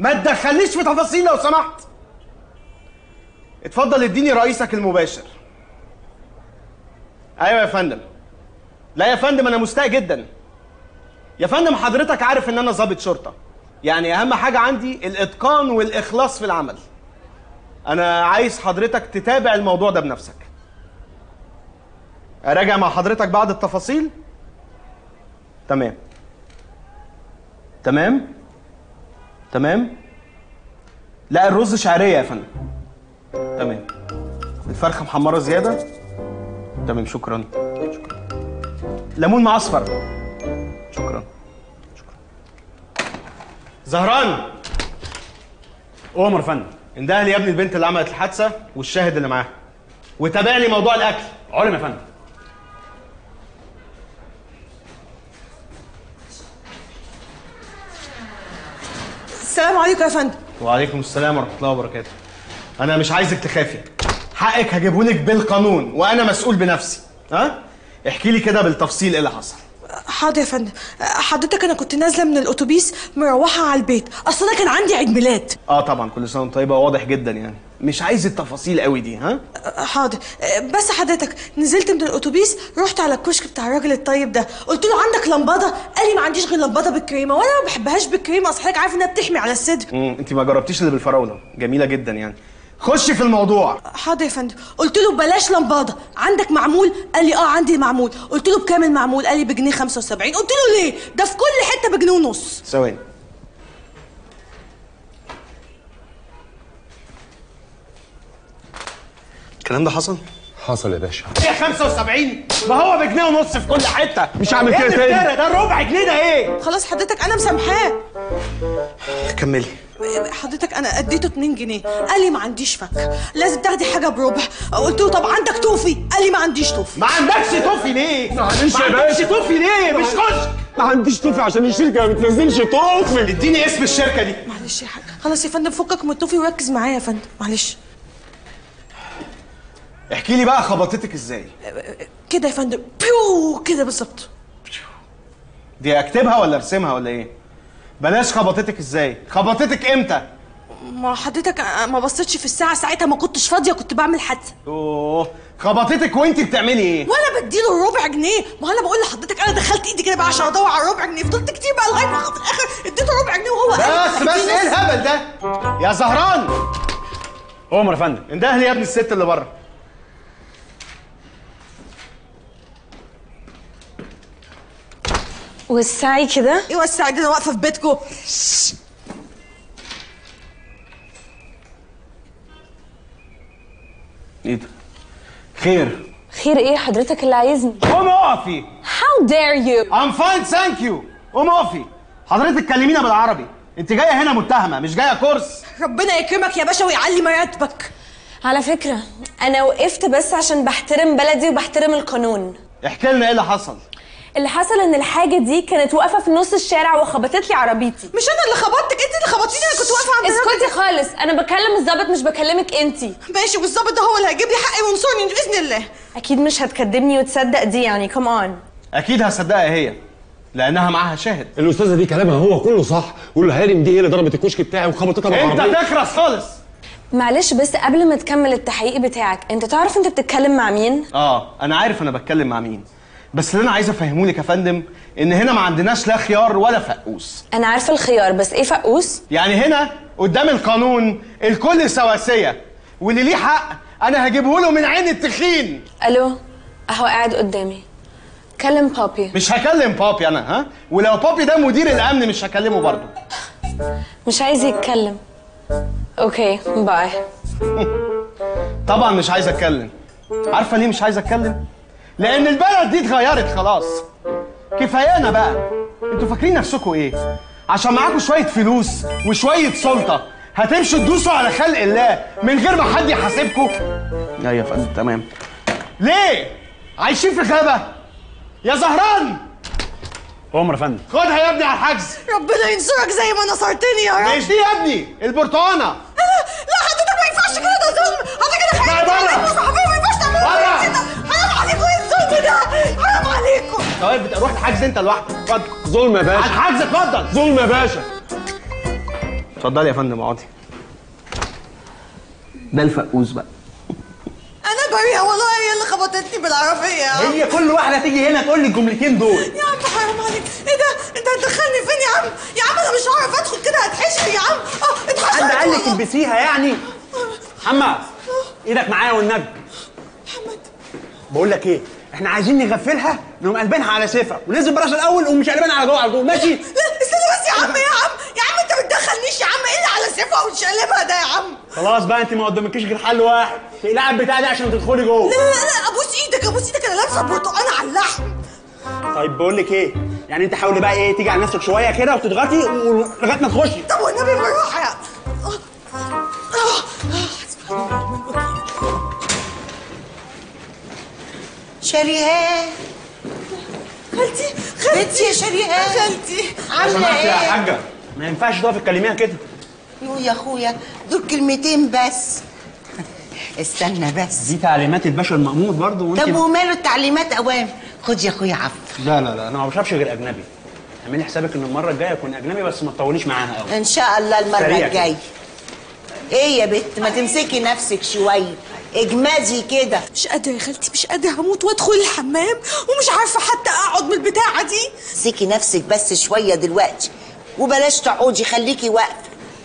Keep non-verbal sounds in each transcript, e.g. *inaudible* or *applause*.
ما تدخلنيش في تفاصيل لو سمحت. اتفضل اديني رئيسك المباشر. أيوه يا فندم. لا يا فندم أنا مستاء جدا. يا فندم حضرتك عارف إن أنا ضابط شرطة. يعني أهم حاجة عندي الإتقان والإخلاص في العمل. أنا عايز حضرتك تتابع الموضوع ده بنفسك. أراجع مع حضرتك بعض التفاصيل؟ تمام. تمام؟ تمام؟ لا الرز شعرية يا فندم. تمام. الفرخة محمرة زيادة. تمام شكرا. شكرا. ليمون معصفر شكرا. شكرا. زهران! يا فندم انده لي يا ابني البنت اللي عملت الحادثة والشاهد اللي معاها. وتابع لي موضوع الأكل. علم يا فندم. السلام عليكم يا فندم. وعليكم السلام ورحمة الله وبركاته. أنا مش عايزك تخافي. حقك هجيبهولك بالقانون وأنا مسؤول بنفسي. ها؟ احكي لي كده بالتفصيل إيه اللي حصل. حاضر يا فندم. حضرتك أنا كنت نازلة من الأتوبيس مروحة على البيت. أصل أنا كان عندي عيد ميلاد. آه طبعا كل سنة وأنت طيبة واضح جدا يعني. مش عايز التفاصيل قوي دي ها؟ حاضر. بس حضرتك نزلت من الأتوبيس رحت على الكشك بتاع الراجل الطيب ده. قلت له عندك لمبادة قال لي ما عنديش غير لمبادة بالكريمة وأنا ما بحبهاش بالكريمة. أصل حضرتك عارف إنها بتحمي على الصدر. امم أنت ما جربتيش اللي بالفراولة. جميلة جدا يعني. خشي في الموضوع. حاضر يا فندم. قلت له بلاش لمبادة. عندك معمول؟ قال لي آه عندي معمول. قلت له بكام المعمول قال لي بجنيه 75 قلت له ليه؟ ده في كل حتة بجنيه ونص. ثواني. الكلام ده حصل؟ حصل يا باشا. إيه 75 ما هو بجنيه ونص في كل حتة. مش هعمل كده تاني. الافتراء ده الربع جنيه ده إيه؟ خلاص حضرتك أنا مسامحاه. كملي. حضرتك أنا أديته 2 جنيه. قال لي ما عنديش فك. لازم تاخدي حاجة بربع. قلت له طب عندك توفي؟ قال لي ما عنديش توفي. ما عندكش توفي ليه؟ معلش ما يا عندكش باشا. توفي ليه؟ مش خش. ما عنديش توفي عشان الشركة ما بتنزلش توفي. اديني اسم الشركة دي. معلش يا حاج. خلاص يا فندم فكك من التوفي وركز معايا يا فندم. معلش. احكي لي بقى خبطتك إزاي؟ كده يا فندم. بيو كده بالظبط. دي اكتبها ولا ارسمها ولا إيه؟ بلاش خبطتك إزاي. خبطتك إمتى؟ ما حضرتك ما بصيتش في الساعة ساعتها ما كنتش فاضية كنت بعمل حادثة. اوه خبطتك وانت بتعملي إيه؟ وأنا بديله الربع جنيه. ما أنا بقول لحضرتك أنا دخلت ايدي كده بقى عشان ادور على الربع جنيه. فضلت كتير بقى لغاية ما في الآخر. اديته ربع جنيه وهو قال بس بس إيه. الهبل ده؟ يا زهران! عمر يا فندم. انده لي يا ابني الست اللي بره. والسعي كده. إيه وسع كده واقفة في بيتكم إيه ده؟ خير. خير إيه؟ حضرتك اللي عايزني. قومي اقفي. How dare you! I'm fine thank you قومي اقفي. حضرتك كلمينا بالعربي. انت جاية هنا متهمة مش جاية كورس. ربنا يكرمك يا باشا ويعلي مراتبك على فكرة أنا وقفت بس عشان بحترم بلدي وبحترم القانون. احكي لنا إيه اللي حصل. اللي حصل إن الحاجة دي كانت واقفة في نص الشارع وخبطت لي عربيتي. مش أنا اللي خبطتك أنت اللي خبطتيني أنا كنت واقفة عند اسكتي خالص. أنا بكلم الظابط مش بكلمك أنتي. ده. ماشي والظابط ده هو اللي هيجيب لي حقي وينصرني بإذن الله. أكيد مش هتكدبني وتصدق دي يعني كم أون أكيد هصدقها هي لأنها معاها شاهد. الأستاذة دي كلامها هو كله صح والهارم دي هي اللي ضربت الكشك بتاعي وخبطتها أنت بالعربية. تخرس خالص. معلش بس قبل ما تكمل التحقيق بتاعك أنت تعرف أنت بتتكلم مع مين؟ آه أنا عارف أنا بتكلم مع مين. بس اللي أنا عايز أفهمه لك يا فندم إن هنا ما عندناش لا خيار ولا فقوس. أنا عارفة الخيار بس إيه فقوس؟ يعني هنا قدام القانون الكل سواسية واللي ليه حق أنا هجيبه له من عين التخين. ألو؟ أهو قاعد قدامي. كلم بابي. مش هكلم بابي أنا ها؟ ولو بابي ده مدير الأمن مش هكلمه برضه. مش عايز يتكلم. okay bye. *laughs* طبعا مش عايز أتكلم. عارفة ليه مش عايز أتكلم؟ لأن البلد دي اتغيرت خلاص. كفايانا بقى. أنتوا فاكرين نفسكم إيه؟ عشان معاكم شوية فلوس وشوية سلطة هتمشوا تدوسوا على خلق الله من غير ما حد يحاسبكم أيوه يا فندم تمام. ليه؟ عايشين في غابة. يا زهران! عمر يا فندم. خدها يا ابني على الحجز. ربنا ينصرك زي ما نصرتني يا رب. مش دي يا ابني البرتقانة. لا حضرتك ما ينفعش كده ده ظلم. حضرتك كده خايف عليكم طيب بت- روح الحجز انت لوحدك. اتفضل. ظلم يا باشا. الحجز اتفضل. ظلم يا باشا. اتفضلي يا فندم اقعدي. ده الفقوس بقى. أنا بريئه والله هي اللي خبطتني بالعربية. هي كل واحدة تيجي هنا تقول لي الجملتين دول. يا عم حرام عليك. إيه ده؟ انت هتدخلني فين يا عم؟ يا عم أنا مش هعرف ادخل كده هتحشر يا عم. آه اتحشرت حد قال لك. البسيها يعني. محمد إيدك معايا والنبي. محمد. بقول لك إيه؟ إحنا عايزين نغفلها نقوم قلبينها على سيفها وننزل براس الأول ومش قلبان على جوه على طول. ماشي؟ لا استنى بس يا عم يا عم يا عم انت بتدخلنيش يا عم إيه اللي على سيفها وتشقلبها ده يا عم؟ خلاص بقى انت ما قدامكيش غير حل واحد تقلعي البتاع دي عشان تدخلي جوه. لا لا لا ابوس إيدك ابوس إيدك أنا لابسه برتقانه على اللحم. طيب بقول لك إيه؟ يعني انت حاولي بقى إيه تيجي على نفسك شوية كده وتضغطي ولغايه ما تخشي. طب والنبي بالراحة شريهان خالتي بنتي خالتي. يا شريهان خالتي. عاملة سمحت يا إيه؟ حاجة. ما ينفعش تقفي تكلميها كده. يو يا أخويا دول كلمتين بس. استنى بس. دي تعليمات الباشا المأمور برضه وانت طب وماله التعليمات أوام؟ خد يا أخويا عفو. لا لا لا أنا ما بشربش غير أجنبي. اعملي حسابك إن المرة الجاية أكون أجنبي بس ما تطوليش معاها قوي إن شاء الله المرة. الجاية. إيه يا بت؟ ما تمسكي نفسك شوية. اجمدي كده. مش قادرة يا خالتي مش قادرة هموت وأدخل الحمام ومش عارفة حتى أقعد من البتاعة دي. امسكي نفسك بس شوية دلوقتي وبلاش تقعدي خليكي واقفة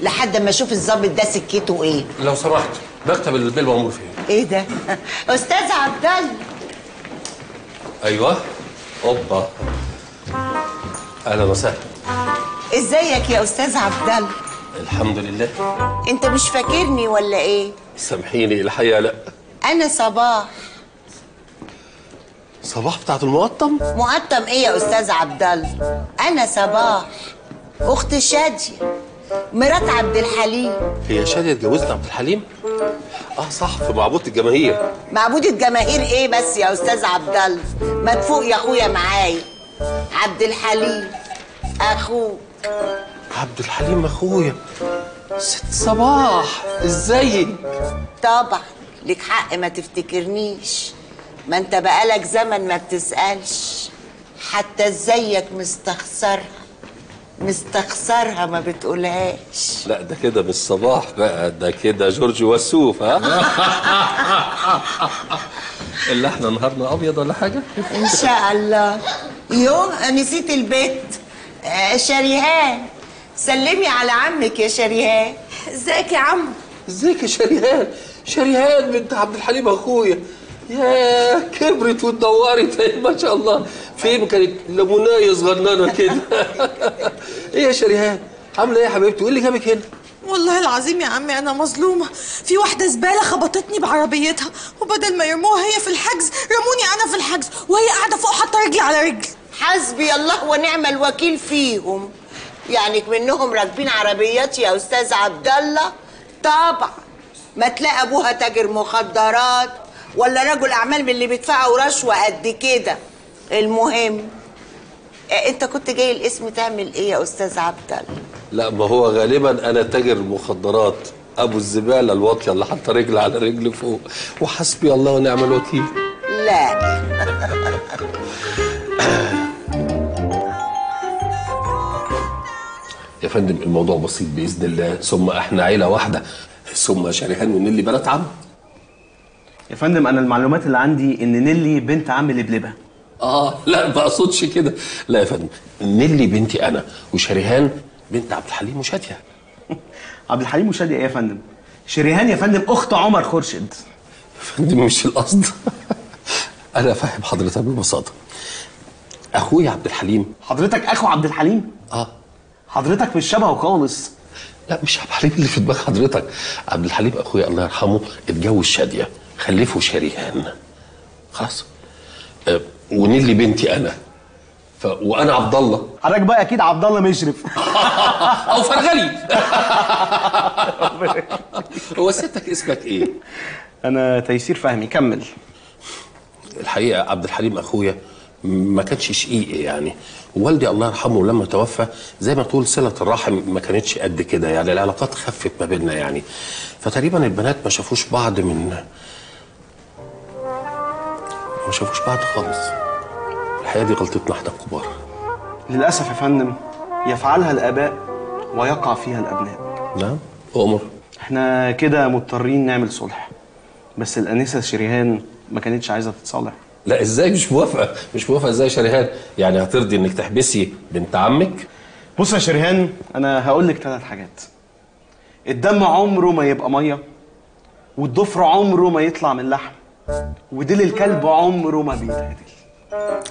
لحد ما أشوف الظابط ده سكته إيه. لو سمحت مكتب البيه المأمور فين؟ إيه ده؟ أستاذ عبد الله أيوه. أوبا. أهلا وسهلا. إزيك يا أستاذ عبد الله الحمد لله. انت مش فاكرني ولا إيه؟ سامحيني الحقيقة لا. أنا صباح. صباح بتاعت المقطم؟ مقطم إيه يا أستاذ عبد الله أنا صباح. اخت شادية مرات عبد الحليم. هي شادية اتجوزت عبد الحليم؟ آه صح في معبود الجماهير. معبود الجماهير إيه بس يا أستاذ عبد الله ما تفوق يا أخويا معايا. عبد الحليم أخوك. عبد الحليم أخويا. ست صباح إزيك؟ طبعا لك حق ما تفتكرنيش. ما أنت بقالك زمن ما بتسألش. حتى إزيك مستخسرها مستخسرها ما بتقولهاش. لا ده كده مش صباح بقى ده كده جورج وسوف ها؟ *laughs* اللي إحنا نهارنا أبيض ولا حاجة؟ إن شاء الله. يوم نسيت البيت. آه، شريهان سلمي على عمك يا شريهان. ازيك يا عم؟ ازيك يا شريهان؟ شريهان بنت عبد الحليم أخويا. يا كبرت واتدورت *laughs* ما شاء الله. فين كانت ليمونايه صغننة كده؟ *laughs* إيه يا شريهان؟ عاملة إيه يا حبيبتي؟ وايه اللي جابك هنا. والله العظيم يا عمي أنا مظلومة. في واحدة زبالة خبطتني بعربيتها وبدل ما يرموها هي في الحجز رموني أنا في الحجز وهي قاعدة فوق حاطة رجلي على رجل حسبي الله ونعم الوكيل فيهم. يعني منهم راكبين عربيات يا أستاذ عبد الله طبعا. ما تلاقي أبوها تاجر مخدرات ولا رجل أعمال من اللي بيدفعوا رشوة قد كده. المهم آه، أنت كنت جاي الاسم تعمل إيه يا أستاذ عبد الله لا ما هو غالبا أنا تاجر مخدرات. أبو الزبالة الواطية اللي حاطة رجل على رجل فوق. وحسبي الله ونعم الوكيل. لا. *laughs* يا فندم الموضوع بسيط بإذن الله. ثم إحنا عيلة واحدة. ثم شريهان ونيلي بنات عم. يا فندم أنا المعلومات اللي عندي إن نيلي بنت عم لبلبة. آه لا ما أقصدش كده. لا يا فندم نيلي بنتي أنا وشريهان بنت عبد الحليم وشادية. *laughs* عبد الحليم وشادي إيه يا فندم؟ شريهان يا فندم أخت عمر خورشيد يا فندم مش القصد. *laughs* أنا فاهم حضرتك ببساطة. أخويا عبد الحليم. حضرتك أخو عبد الحليم؟ آه. حضرتك مش شبهه خالص. لا مش عبد الحليم اللي في دماغ حضرتك. عبد الحليم أخويا الله يرحمه اتجوز شادية خلفه شريهان. خلاص. آه ونيلي بنتي أنا. ف... وأنا عبد الله. حضرتك بقى أكيد عبد الله مشرف *laughs* أو فرغلي. *laughs* هو ستك اسمك إيه؟ أنا تيسير فهمي كمل. الحقيقة عبد الحليم أخويا ما كانش شقيقي يعني. والدي الله يرحمه لما توفى زي ما تقول صلة الرحم ما كانتش قد كده يعني العلاقات خفت ما بيننا يعني. فتقريبا البنات ما شافوش بعض من ما شافوش بعض خالص. الحقيقة دي غلطتنا إحنا الكبار. للأسف يا فندم يفعلها الآباء ويقع فيها الأبناء. نعم أؤمر إحنا كده مضطرين نعمل صلح. بس الأنسة شريهان ما كانتش عايزة تتصالح. لا إزاي مش موافقة؟ مش موافقة إزاي يا شريهان؟ يعني هترضي إنك تحبسي بنت عمك؟ بص يا شريهان أنا هقول لك ثلاث حاجات. الدم عمره ما يبقى مية والضفر عمره ما يطلع من لحم وديل الكلب عمره ما بيتعدل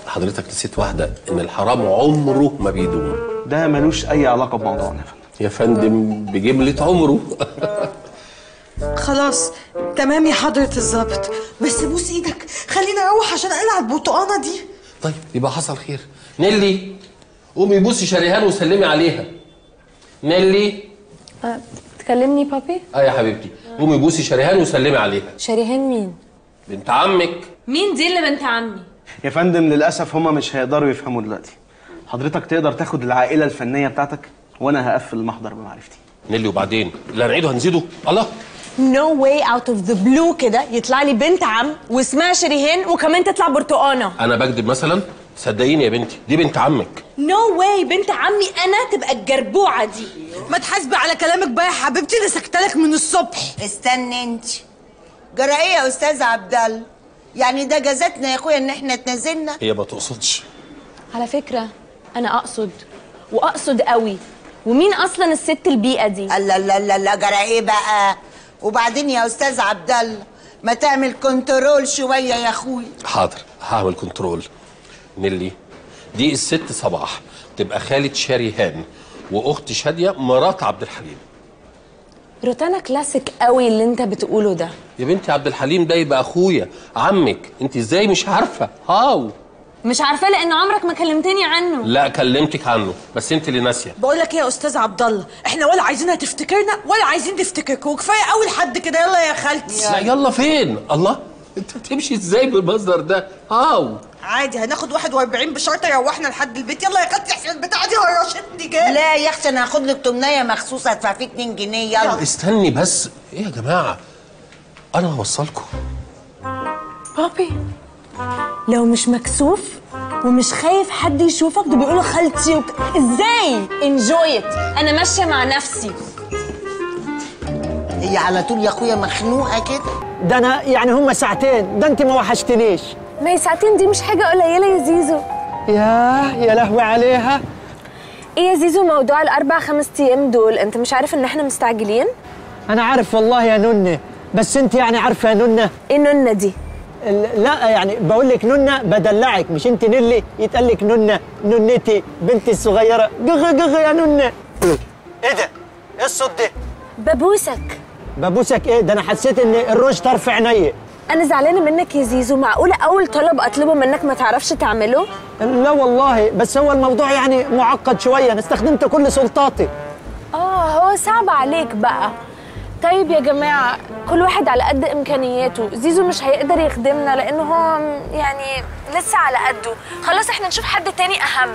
حضرتك نسيت واحدة إن الحرام عمره ما بيدوم. ده ملوش أي علاقة بموضوعنا يا فندم. يا فندم بجملة عمره. *laughs* خلاص تمام يا حضرة الظابط بس بوس إيدك خليني أروح عشان اقلع البرتقانة دي. طيب يبقى حصل خير. نيلي قومي بوسي شريهان وسلمي عليها. نيلي. أه تكلمني بابي؟ آه يا حبيبتي. قومي بوسي شريهان وسلمي عليها. شريهان مين؟ بنت عمك. مين دي اللي بنت عمي؟ يا فندم للأسف هما مش هيقدروا يفهموا دلوقتي. حضرتك تقدر تاخد العائلة الفنية بتاعتك وأنا هقفل المحضر بمعرفتي. نيلي وبعدين؟ اللي هنعيده هنزيده. الله. no way out of the blue كده يطلع لي بنت عم واسمها شريهان وكمان تطلع برتقانة. أنا بكذب مثلا؟ صدقيني يا بنتي دي بنت عمك. no way بنت عمي أنا تبقى الجربوعة دي. ما تحاسبي على كلامك بقى يا حبيبتي اللي سكتلك من الصبح. استني انت. جرى إيه يا أستاذ عبد الله يعني ده جزاتنا يا أخويا إن إحنا اتنازلنا؟ هي ما تقصدش. على فكرة أنا أقصد وأقصد قوي. ومين أصلا الست البيئة دي؟ الله لا لا لا جرى إيه بقى؟ وبعدين يا أستاذ عبد الله ما تعمل control شوية يا اخويا حاضر هعمل control. نيلي دي الست صباح تبقى خالة شريهان واخت شادية مرات عبد الحليم. روتانا كلاسيك قوي اللي انت بتقوله ده. يا بنتي عبد الحليم ده يبقى أخويا عمك. انت إزاي مش عارفة؟ How. مش عارفة لأن عمرك ما كلمتني عنه. لا كلمتك عنه بس أنت اللي ناسية. بقول لك إيه يا أستاذ عبد الله إحنا ولا عايزينها تفتكرنا ولا عايزين نفتكرك وكفاية أول حد كده. يلا يا خالتي. لا يلا فين؟ الله أنت بتمشي إزاي بالمصدر ده؟ هاو عادي هناخد 41 بشرط يروحنا لحد البيت. يلا يا خالتي احسن البتاعة دي هرشتني جامد. لا يا أختي أنا هاخد لك تمنية مخصوص هدفع فيه 2 جنيه. يلا استني بس. إيه يا جماعة؟ أنا هوصلكم. بابي. لو مش مكسوف ومش خايف حد يشوفك ده بيقولوا خالتي وك... إزاي؟ انجوي ات أنا ماشية مع نفسي. هي على طول يا أخويا مخنوقة كده. ده أنا يعني هم ساعتين. ده انت ما وحشتنيش. ما هي ساعتين دي مش حاجة قليلة يا زيزو. ياه يا لهوي عليها. إيه يا زيزو موضوع الأربع خمس أيام دول؟ أنت مش عارف إن إحنا مستعجلين؟ أنا عارف والله يا ننه بس أنت يعني عارفة يا ننه إيه نونة دي؟ لا يعني بقول لك ننه بدلعك مش انت نيلي؟ يتقال لك ننه ننتي بنتي الصغيرة. جغ جغ يا ننه إيه ده؟ إيه الصوت ده؟ ببوسك ببوسك إيه؟ ده أنا حسيت ان الروج طرف عينيا أنا زعلانة منك يا زيزو. معقولة أول طلب أطلبه منك ما تعرفش تعمله؟ لا والله بس هو الموضوع يعني معقد شوية. أنا استخدمت كل سلطاتي. آه هو صعب عليك بقى. طيب يا جماعة كل واحد على قد إمكانياته. زيزو مش هيقدر يخدمنا لأنه هو يعني لسه على قده. خلاص إحنا نشوف حد تاني أهم.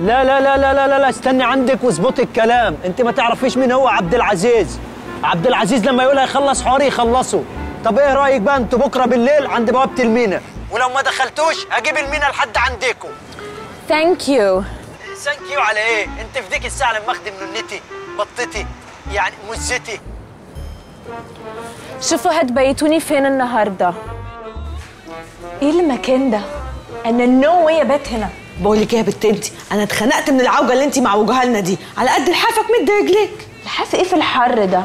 لا لا لا لا لا لا, لا استني عندك واظبطي الكلام. أنت ما تعرفيش مين هو عبد العزيز. عبد العزيز لما يقول هيخلص حواري يخلصه. طب إيه رأيك بقى أنتوا بكرة بالليل عند بوابة المينا؟ ولو ما دخلتوش هجيب المينا لحد عندكم. thank you thank you على إيه؟ أنت في ديك الساعة لما أخدم ننتي بطتي يعني مزتي شوفوا هتبيتوني فين النهاردة؟ إيه المكان ده؟ أنا no way أبات هنا. بقول لك إيه يا بت انت أنا اتخنقت من العوجة اللي انت معوجاها لنا دي. على قد لحافك مد رجليك. لحاف إيه في الحر ده؟ *coughs*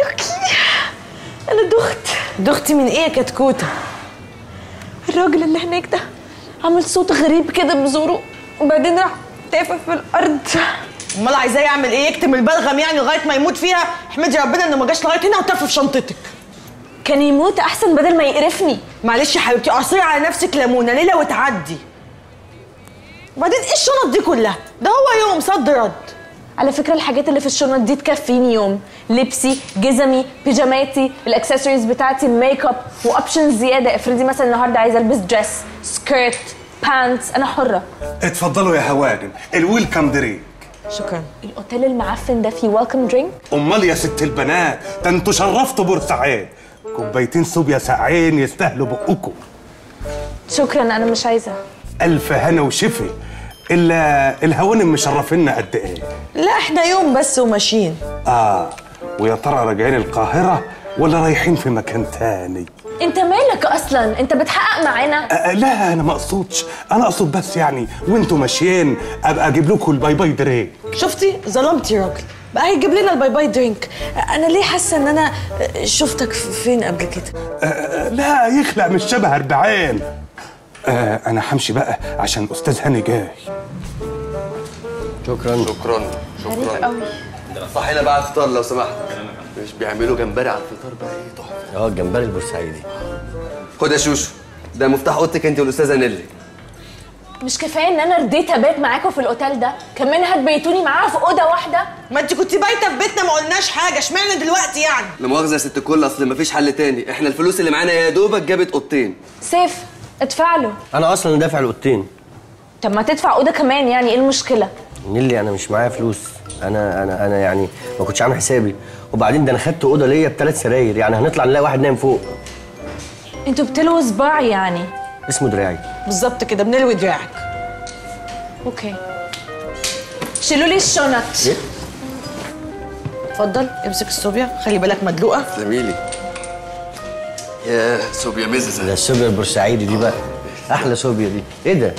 yucky. أنا دخت. دخت من إيه يا كتكوتة؟ الراجل اللي هناك ده عمل صوت غريب كده بزوره. وبعدين راح تفه في الأرض. امال عايزاه يعمل إيه؟ يكتم البلغم يعني لغاية ما يموت فيها؟ احمدي ربنا إنه ما جاش لغاية هنا وتف في شنطتك. كان يموت أحسن بدل ما يقرفني. معلش يا حبيبتي عصري على نفسك ليمونه ليله وتعدي. وبعدين إيه الشنط دي كلها؟ ده هو يوم صد رد. على فكرة الحاجات اللي في الشنط دي تكفيني يوم. لبسي جزمي بيجاماتي الأكسسوارز بتاعتي ال make up و options زيادة. افرضي مثلا النهاردة عايزة ألبس dress skirt pants أنا حرة. اتفضلوا يا هوانم ال welcome drink. شكرا. الأوتيل المعفن ده فيه welcome drink أمال يا ست البنات ده أنتوا شرفتوا بورسعيد كوبايتين صوبيا ساقعين يستاهلوا بقكم. شكرا أنا مش عايزة. ألف هنا وشفا. إلا الهوانم مشرفينا قد إيه؟ لا إحنا يوم بس وماشيين. آه ويا ترى راجعين القاهرة ولا رايحين في مكان تاني؟ انت مالك أصلا؟ انت بتحقق معانا؟ آه لا أنا ما أقصدش. أنا أقصد بس يعني وأنتوا ماشيين أبقى أجيب لكم ال bye bye drink شفتي؟ ظلمتي راجل. بقى هيجيب لنا ال bye bye drink. أنا ليه حاسة إن أنا شفتك فين قبل كده؟ لا يخلق مش شبه أربعين. آه أنا همشي بقى عشان أستاذ هاني جاي شكرا. شكرا. شكرا. صحينا بقى على الفطار لو سمحت. مش بيعملوا جمبري على الفطار بقى إيه؟ تحفة. آه الجمبري البورسعيدي. خد يا شوشو ده مفتاح أوضتك أنت والأستاذة نيلي. مش كفاية إن أنا رديت أبات معاكم في الأوتيل ده كمان هتبيتوني معاها في أوضة واحدة؟ ما أنت كنت بايتة في بيتنا ما قلناش حاجة اشمعنى دلوقتي يعني؟ لا مؤاخذة يا ست الكل أصل مفيش حل تاني. إحنا الفلوس اللي معانا يا دوبك جابت أوضتين. سيف ادفع له. أنا أصلا دافع الأوضتين. طب ما تدفع أوضة كمان يعني إيه المشكلة؟ نيلي أنا مش معايا فلوس؟ أنا أنا أنا يعني ما كنتش عامل حسابي. وبعدين ده أنا خدت أوضة ليا بثلاث سراير يعني هنطلع نلاقي واحد نايم فوق. أنتوا بتلووا صباع يعني. اسمه دراعي. بالظبط كده بنلوي دراعك. okay. شيلوا لي الشنط. إيه؟ اتفضل امسك السوبيا خلي بالك مدلوقة. زميلي يا سوبيا مزز ده السوبيا البورسعيدي دي بقى. أحلى سوبيا دي. إيه ده؟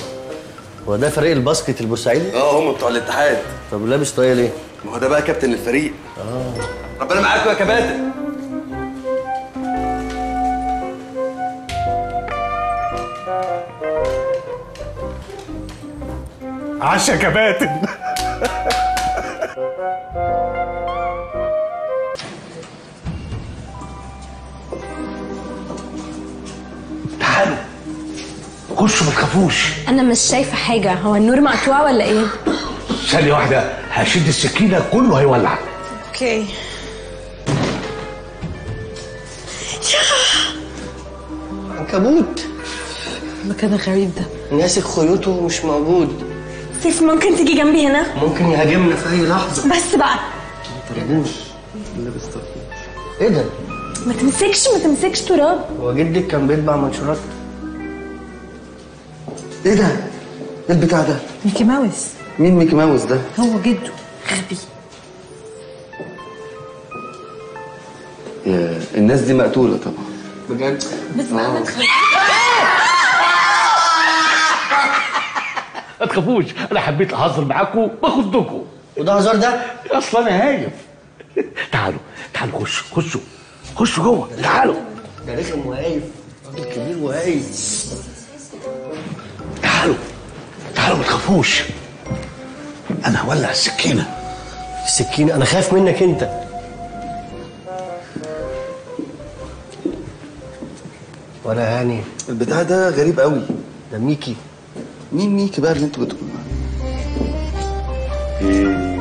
هو ده فريق الباسكت البورسعيدي؟ آه هم بتوع الاتحاد. طب لابس طاقيه ليه؟ ما هو ده بقى كابتن الفريق. آه. ربنا معاكم يا كباتن. عشا كباتن. *laughs* خشوا ما تخافوش. أنا مش شايفة حاجة. هو النور مقطوع ولا إيه؟ ثانية واحدة هشد السكينة كله هيولع. أوكي. عنكبوت المكان الغريب ده. ناسك خيوطه مش موجود. سيف ممكن تيجي جنبي هنا؟ ممكن يهاجمنا في أي لحظة. بس بقى. إيه ده؟ ما تمسكش ما تمسكش تراب. هو جدك كان بيطبع منشورات إيه ده؟ إيه البتاع ده؟ ميكي ماوس. مين ميكي ماوس ده؟ هو جده. غبي. يا الناس دي مقتولة طبعا. بجد؟ بس ما تخافش. ما تخافوش أنا حبيت أهزر معاكم باخدكم وده هزار ده؟ أصلا أنا هايف. تعالوا تعالوا خشوا خشوا خشوا جوه. تعالوا. ده رخم وهايف. راجل كبير وهايف. تعالوا. تعالوا ما تخافوش. أنا هولع السكينة. السكينة؟ أنا خايف منك أنت. ولا هاني. البتاع ده غريب قوي. ده ميكي. مين ميكي بقى اللي أنتوا بتقولوا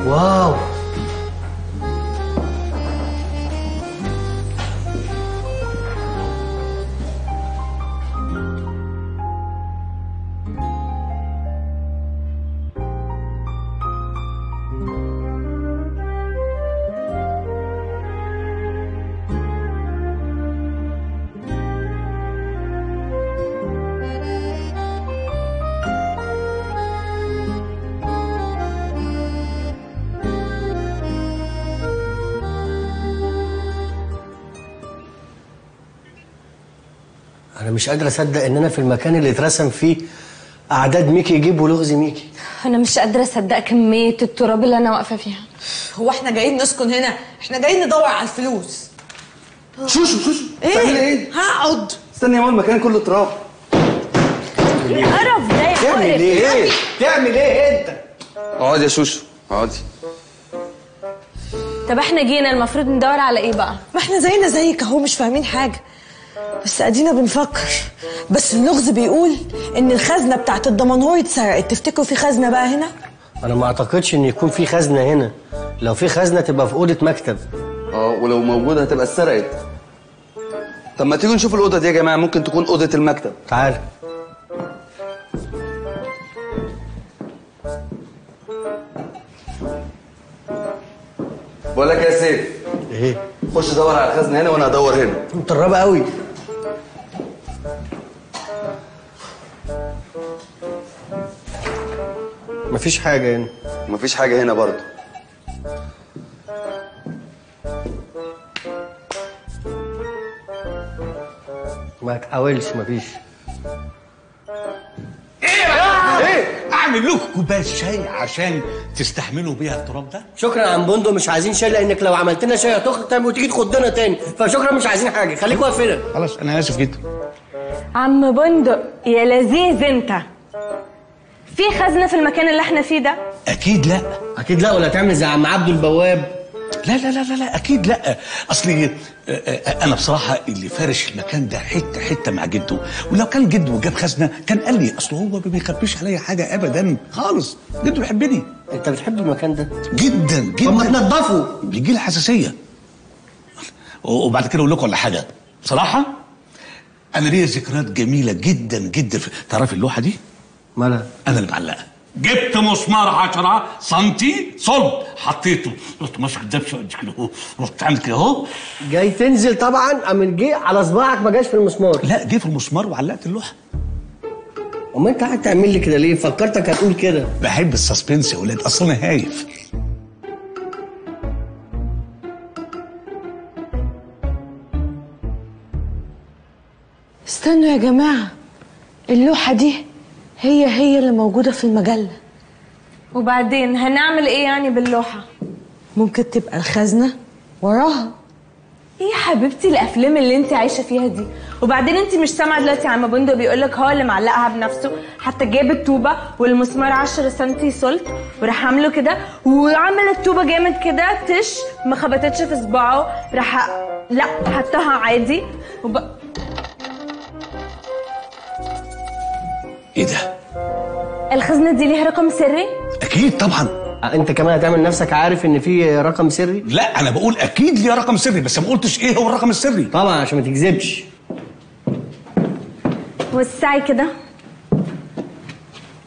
واو. مش قادر أصدق إن أنا في المكان اللي اترسم فيه أعداد ميكي يجيب ولغز ميكي. أنا مش قادرة أصدق كمية التراب اللي أنا واقفة فيها. هو إحنا جايين نسكن هنا؟ إحنا جايين ندور على الفلوس. شوشو شوشو. بتعملي إيه؟ هقعد استني يا ماما المكان كله تراب. القرف ده يا تعمل قرف. إيه؟ تعمل إيه أنت؟ اقعدي يا شوشو اقعدي طب إحنا جينا المفروض ندور على إيه بقى؟ ما إحنا زينا زيك أهو مش فاهمين حاجة. بس ادينا بنفكر. بس اللغز بيقول إن الخزنة بتاعت الدمنهور اتسرقت تفتكروا في خزنة بقى هنا؟ أنا ما أعتقدش إن يكون في خزنة هنا. لو في خزنة تبقى في أوضة مكتب. آه ولو موجودة هتبقى اتسرقت. طب ما تيجوا نشوف الأوضة دي يا جماعة. ممكن تكون أوضة المكتب. تعال. بقول لك يا سيف إيه؟ خش دور على الخزنة هنا وأنا هدور هنا. مطربه قوي. مفيش حاجة هنا. مفيش حاجة هنا برضه. ما تحاولش مفيش. إيه؟ أعمل لكم كوباية شاي عشان تستحملوا بيها التراب ده؟ شكرا يا عم بندق مش عايزين شاي لأنك لو عملت لنا شاي هتخرج تاني وتيجي تخضنا تاني. فشكرا مش عايزين حاجة. خليك واقف هنا. خلاص أنا آسف جدا. عم بندق يا لذيذ أنت. في خزنة في المكان اللي إحنا فيه ده؟ أكيد لا. أكيد لا ولا تعمل زي عم عبده البواب؟ لا لا لا لا, لا أكيد لا. أصلي آه، آه، أنا بصراحة اللي فارش المكان ده حتة حتة مع جده. ولو كان جده جاب خزنة كان قال لي أصل هو ما بيخبيش عليا حاجة ابدا خالص. جده بيحبني. أنت بتحب المكان ده؟ جدا جدا. طب ما تنضفه. بيجي لي حساسية. وبعد كده أقول لكم على حاجة. بصراحة أنا ليا ذكريات جميلة جدا جدا. في تعرف اللوحة دي؟ مالها أنا اللي معلقها جبت مسمار 10 سنتي صلب حطيته. رحت ماسك الدبشه قد كده اهو رحت عامل كده أهو. جاي تنزل طبعا قام جه على صباعك ما جاش في المسمار؟ لا جه في المسمار وعلقت اللوحة. امال أنت قاعد تعمل لي كده ليه؟ فكرتك هتقول كده. بحب ال suspense يا ولاد أصل أنا هايف. استنوا يا جماعة اللوحة دي هي هي اللي موجودة في المجلة. وبعدين هنعمل إيه يعني باللوحة؟ ممكن تبقى الخزنة وراها. إيه يا حبيبتي الأفلام اللي أنت عايشة فيها دي؟ وبعدين أنت مش سامعة دلوقتي عم بندق بيقول لك هو اللي معلقها بنفسه حتى جاب الطوبه والمسمار 10 سم سلط وراح عامله كده وعمل الطوبه جامد كده تش ما خبطتش في صباعه راح لا حطها عادي. وب... إيه ده؟ الخزنة دي ليها رقم سري؟ أكيد طبعا. أنت كمان هتعمل نفسك عارف إن في رقم سري؟ لا أنا بقول أكيد ليها رقم سري بس ما قلتش إيه هو الرقم السري. طبعا عشان ما تكذبش. وسعي كده.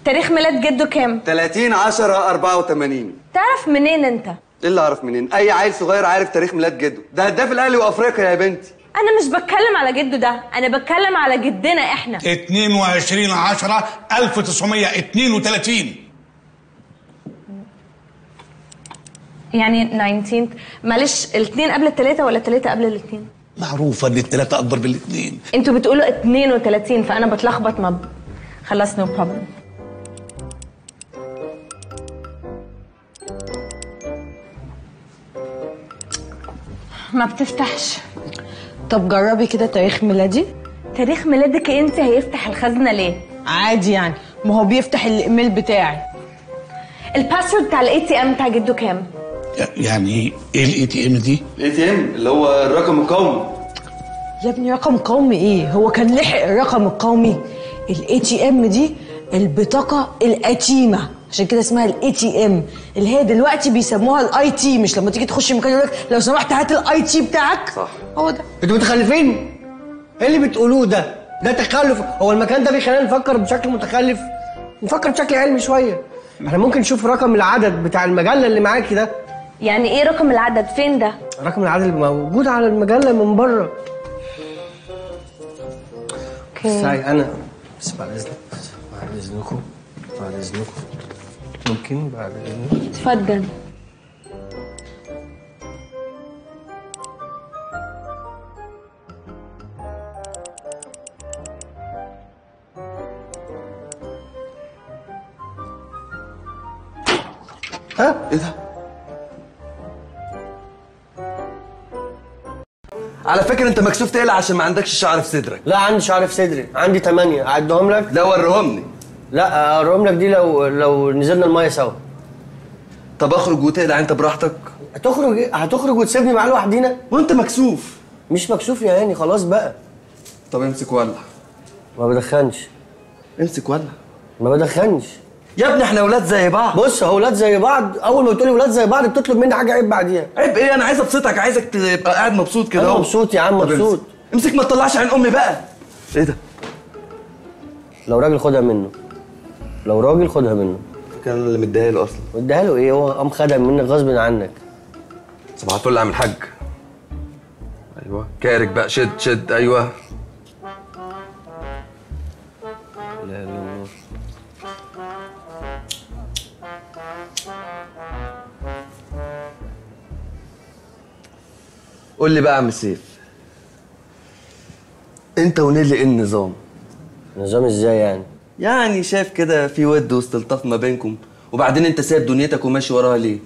تاريخ ميلاد جده كام؟ 30 10 84 تعرف منين أنت؟ إيه اللي أعرف منين؟ أي عيل صغير عارف تاريخ ميلاد جده. ده هداف الأهلي وأفريقيا يا بنتي. أنا مش بتكلم على جده ده أنا بتكلم على جدنا إحنا. 22 10 1932 يعني 19 معلش الاثنين قبل الثلاثه ولا الثلاثه قبل الاثنين معروفة إن الثلاثه أكبر من الاثنين أنتوا بتقولوا 32 فأنا بتلخبط. ما ب... خلاص no problem ما بتفتحش. طب جربي كده تاريخ ميلادي. تاريخ ميلادك انت هيفتح الخزنة ليه؟ عادي يعني. ما هو بيفتح الايميل بتاعي. ال password بتاع ال ATM بتاع جده كام؟ يعني إيه ال A TM دي؟ ال ATM اللي هو الرقم القومي. يا ابني رقم قومي إيه؟ هو كان لحق الرقم القومي. ال ATM دي البطاقة القديمة. عشان كده اسمها ال ATM اللي هي دلوقتي بيسموها ال ID مش لما تيجي تخش مكان يقول لك لو سمحت هات ال ID بتاعك. صح. هو ده. أنتوا متخلفين؟ إيه اللي بتقولوه ده؟ ده تخلف. هو المكان ده بيخلينا نفكر بشكل متخلف؟ نفكر بشكل علمي شوية. إحنا ممكن نشوف رقم العدد بتاع المجلة اللي معاكي ده. يعني إيه رقم العدد؟ فين ده؟ رقم العدد اللي موجود على المجلة من بره. أوكي. ساي أنا. بس بعد إذنك. بعد إذنكم. بعد إذنكم. ممكن بعد إذنك. اتفضل. ها؟ إيه ده؟ على فكرة أنت مكسوف تقلع عشان ما عندكش شعر في صدرك. لا عندي شعر في صدري. عندي ثمانية أعدهم لك. لا وريهم لي لا أوريهم لك دي لو لو نزلنا المية سوا. طب اخرج وتقلع انت براحتك. هتخرج إيه؟ هتخرج وتسيبني معاه لوحدينا؟ وانت مكسوف. مش مكسوف يا هاني خلاص بقى. طب امسك ولع ما بدخنش. امسك ولع ما بدخنش. يا ابني إحنا ولاد زي بعض. بص هو ولاد زي بعض. اول ما بتقولي ولاد زي بعض بتطلب مني حاجة عيب بعديها. عيب إيه؟ أنا عايز ابسطك عايزك تبقى قاعد مبسوط كده اهو. مبسوط يا عم مبسوط. امسك ما تطلعش عين امي بقى. إيه ده؟ لو راجل خدها منه. لو راجل خدها منه. كان اللي مديها له أصلا. مديها له إيه؟ هو قام خدها منك غصب عنك. صباح الفل عم الحاج أيوه. كارك بقى. شد شد. أيوه. لا لا. قول لي بقى يا عم سيف. أنت ونيلي إيه النظام؟ نظام إزاي يعني؟ يعني شايف كده في ود واستلطاف ما بينكم وبعدين انت سايب دنيتك وماشي وراها ليه؟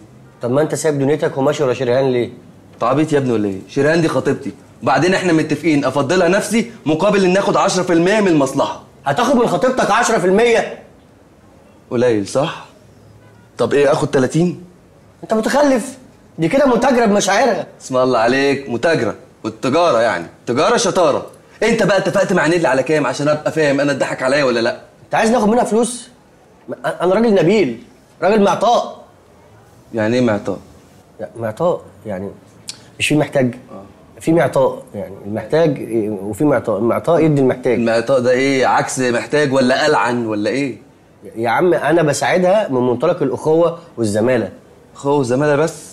طب ما انت سايب دنيتك وماشي ورا شريهان ليه؟ انت عبيط يا ابني ولا إيه؟ شيرين دي خطيبتي. وبعدين إحنا متفقين افضلها نفسي مقابل ان اخد 10% من المصلحة. هتاخد من خطيبتك 10% قليل صح؟ طب إيه اخد 30 انت متخلف. دي كده متاجرة بمشاعرها. اسم الله عليك متاجرة. والتجارة يعني. تجارة شطارة. انت بقى اتفقت مع نيلي على كام عشان ابقى فاهم أنا اتضحك عليا ولا لا؟ انت عايز ناخد منها فلوس؟ أنا راجل نبيل راجل معطاء. يعني إيه معطاء؟ معطاء يعني مش في محتاج. في معطاء يعني المحتاج وفي معطاء. المعطاء يدي المحتاج. المعطاء ده إيه؟ عكس محتاج ولا ألعن ولا إيه؟ يا عم أنا بساعدها من منطلق الأخوة والزمالة. أخوة وزماله بس؟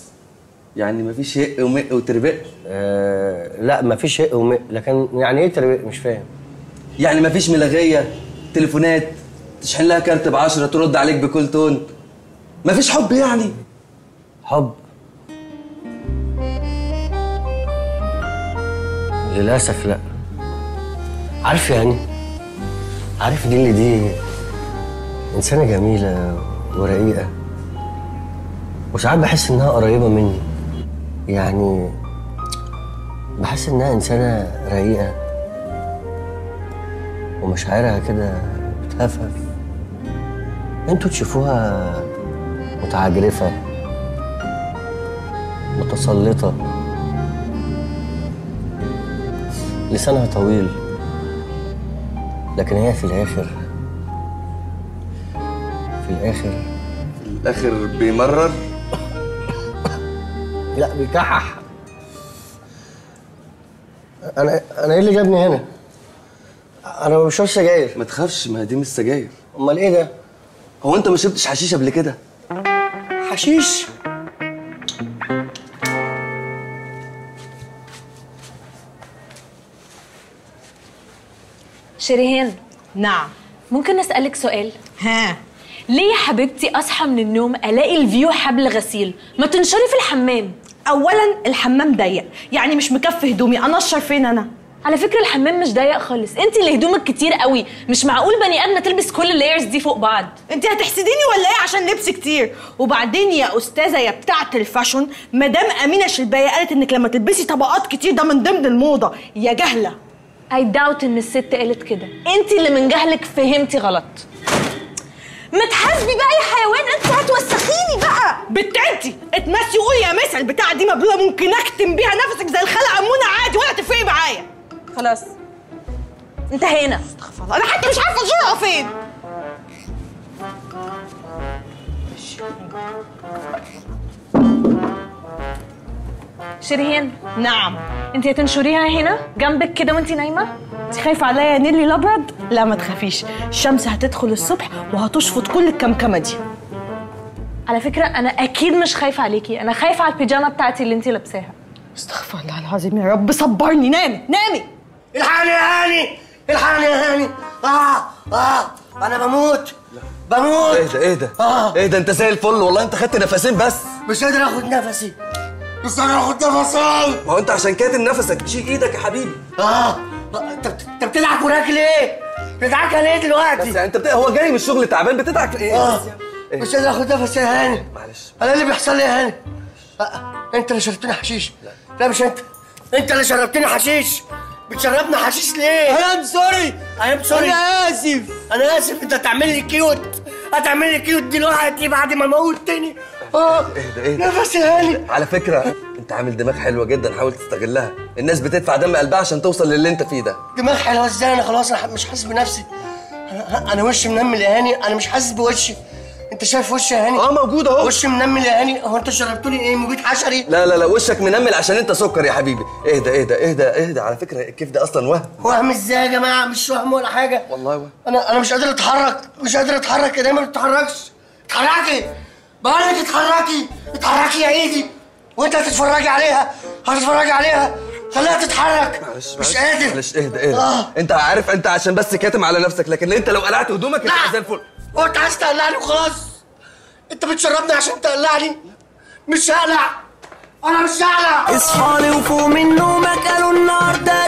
يعني مفيش هق ومق وتربق؟ آه لا مفيش هق ومق. لكن يعني إيه تربية مش فاهم. يعني مفيش ملغية؟ تليفونات تشحن لها كارت ب 10 ترد عليك بكل تون. مفيش حب يعني. حب. للأسف لا. عارف يعني عارف دي اللي دي إنسانة جميلة ورقيقة. وساعات بحس إنها قريبة مني. يعني بحس إنها إنسانة رقيقة. ومشاعرها كده بتهفف أنتوا تشوفوها متعجرفة متسلطة. لسانها طويل لكن هي في الآخر في الآخر. في الآخر بيمرر؟ لا بيكحح. أنا أنا إيه اللي جابني هنا؟ أنا ما بشربش سجاير. ما تخافش ما دي مش سجاير. أمال إيه ده؟ هو أنت ما شربتش حشيش قبل كده؟ حشيش؟ شريهان نعم. ممكن نسألك سؤال؟ ها. ليه يا حبيبتي أصحى من النوم ألاقي الفيو حبل غسيل؟ ما تنشري في الحمام. اولا الحمام ضيق يعني مش مكفي هدومي أنشر فين أنا؟ على فكرة الحمام مش ضيق خالص. انت اللي هدومك كتير قوي. مش معقول بني آدمة تلبس كل ال layers دي فوق بعض. انت هتحسديني ولا إيه؟ عشان لبس كتير. وبعدين يا أستاذة يا بتاعة ال fashion مدام أمينة شلباية قالت إنك لما تلبسي طبقات كتير ده من ضمن الموضة. يا جهلة. اي داوت إن الست قالت كده. انت اللي من جهلك فهمتي غلط. ما تحاسبي بقى يا حيوان انت هتوسخيني بقى. بنت انت اتمسي. قولي يا مسا البتاعة دي مبلولة ممكن أكتم بيها نفسك زي الخلق أمونة عادي ولا خلاص. انتهينا. أنا حتى مش عارفة الجرأه فين. شريهان. نعم. انت هتنشريها هنا جنبك كده وانت نايمة؟ انت خايفة عليا يا نيلي الأبيض؟ لا ما تخافيش. الشمس هتدخل الصبح وهتشفط كل الكمكمة دي. على فكرة أنا أكيد مش خايفة عليكي. أنا خايفة على البيجامة بتاعتي اللي انت لابساها. استغفر الله العظيم يا رب. صبرني. نامي. نامي. الحقني يا هاني الحقني يا هاني. آه آه أنا بموت بموت. اهدى اهدى آه. اهدى أنت زي الفل والله. أنت خدت نفسين بس. مش قادر آخد نفسي. مش قادر آخد نفسي. ما هو أنت عشان كاتم نفسك شيل إيدك يا حبيبي. آه. أنت أنت بتضحك وراك ليه؟ بتضحك ليه بس دلوقتي؟ يعني أنت بت... هو جاي من الشغل تعبان في إيه؟ آه. بس يعني. مش قادر آخد نفسي يا هاني. معلش. أنا اللي بيحصل لي يا هاني. آه، أنت اللي شربتني حشيش. لا مش أنت. أنت اللي شربتني حشيش. بتشربنا حشيش ليه؟ أنا I'm sorry أنا I'm sorry أنا آسف. أنا آسف. أنت هتعمل لي cute. هتعمل لي cute دلوقتي بعد ما موتني آه. اهدى اهدى نفسي يا هاني. على فكرة أنت عامل دماغ حلوة جدا. حاول تستغلها. الناس بتدفع دم قلبها عشان توصل للي أنت فيه ده. دماغ حلوة إزاي؟ أنا خلاص أنا مش حاسس بنفسي. أنا أنا وشي منمل يا هاني. أنا مش حاسس بوشي. انت شايف وشي يا هاني؟ آه موجود اهو. وشي منمل يا هاني. هو انت شربتوني إيه؟ مبيد حشري لا لا لا وشك منمل عشان انت سكر يا حبيبي. اهدى اهدى اهدى اهدى. على فكرة الكيف ده أصلا وهم. وهم إزاي يا جماعة؟ مش وهم ولا حاجة. والله وهم. أنا أنا مش قادر أتحرك. مش قادر أتحرك. يا دايما ما بتتحركش. اتحركي. بقولك اتحركي. اتحركي يا إيدي. وأنت هتتفرجي عليها. هتتفرجي عليها. خليها تتحرك. معلش مش قادر. معلش اهدى اهدى. آه. أنت عارف أنت عشان بس كاتم على نفسك لكن أنت لو قلعت هدومك هتبقى زي الفل. هو انت عايز تقلعني وخلاص. انت بتشربني عشان تقلعني. مش هقلع. أنا مش هعلى اصحالي وفوق من نومك قالوا النهارده